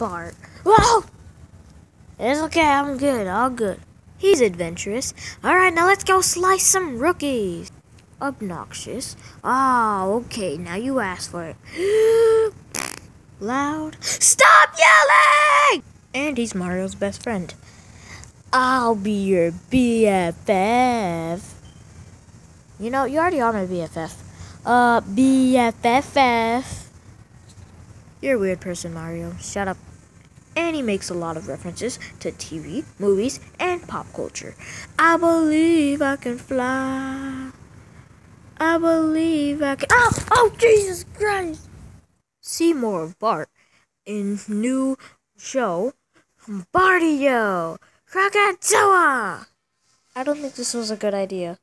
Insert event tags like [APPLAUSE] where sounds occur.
Bart. Whoa! It's okay, I'm good, all good. He's adventurous. Alright, now let's go slice some rookies. Obnoxious. Ah, okay, now you asked for it. [GASPS] Loud. Stop yelling! And he's Mario's best friend. I'll be your BFF. You know, you already are my BFF. Uh, BFFF. You're a weird person, Mario. Shut up. And he makes a lot of references to TV, movies, and pop culture. I believe I can fly. I believe I can. Oh, oh, Jesus Christ! See more of Bart in new show Bartio Krakatoa. I don't think this was a good idea.